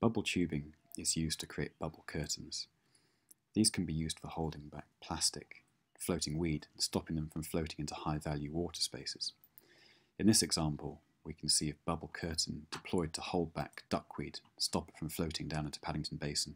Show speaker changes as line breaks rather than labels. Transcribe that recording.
Bubble tubing is used to create bubble curtains. These can be used for holding back plastic, floating weed, and stopping them from floating into high value water spaces. In this example, we can see a bubble curtain deployed to hold back duckweed, stop it from floating down into Paddington Basin.